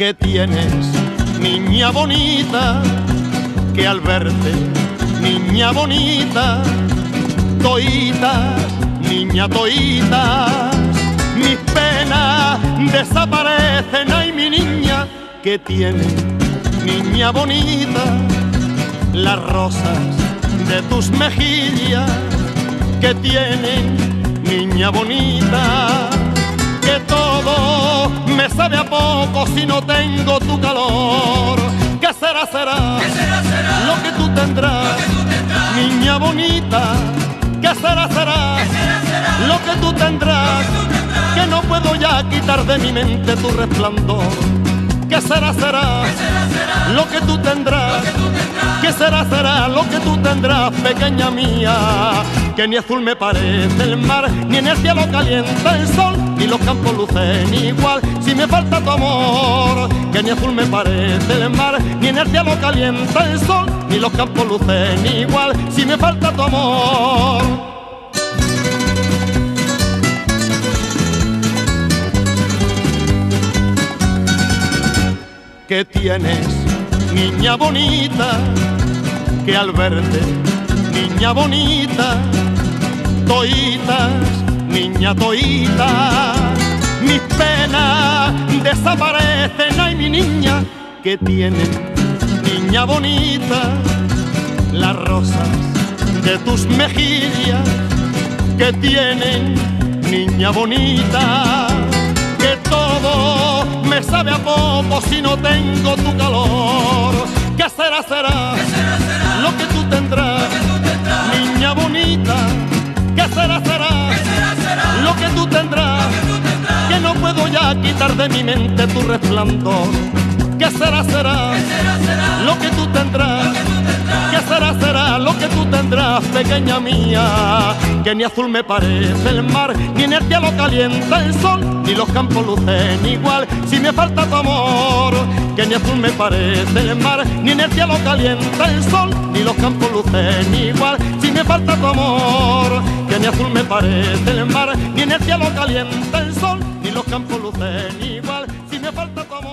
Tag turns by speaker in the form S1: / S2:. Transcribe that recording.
S1: que tienes, niña bonita, que al verte, niña bonita, toitas, niña toitas, mis penas desaparecen, ay mi niña, que tiene, niña bonita, las rosas de tus mejillas, que tienen, niña bonita que todo sabe a poco si no tengo tu calor. ¿Qué será, será? Lo que tú tendrás, niña bonita. ¿Qué será, será? Lo que tú tendrás, que no puedo ya quitar de mi mente tu resplandor. ¿Qué será, será? Lo que tú tendrás. ¿Qué será, será lo que tú tendrás, pequeña mía? Que ni azul me parece el mar, ni en el cielo calienta el sol, ni los campos lucen igual, si me falta tu amor. Que ni azul me parece el mar, ni en el cielo calienta el sol, ni los campos lucen igual, si me falta tu amor. ¿Qué tienes, niña bonita? Que al verte, niña bonita, toitas, niña toita, mis penas desaparecen, ay mi niña, que tiene, niña bonita, las rosas de tus mejillas, que tienen, niña bonita, que todo me sabe a poco si no tengo tu calor. ¿Qué será, será? Será, será? Lo que tú tendrás, que no puedo ya quitar de mi mente tu resplandor. ¿Qué será, será? Lo que tú tendrás. ¿Qué será, será lo que tú tendrás, pequeña mía? Que ni azul me parece el mar, ni en el cielo calienta el sol, ni los campos lucen igual, si me falta tu amor. Que ni azul me parece el mar, ni en el cielo calienta el sol, ni los campos lucen igual, si me falta tu amor. Ni azul me parece el mar, ni en el cielo calienta el sol, ni los campos lucen igual, si me falta tu.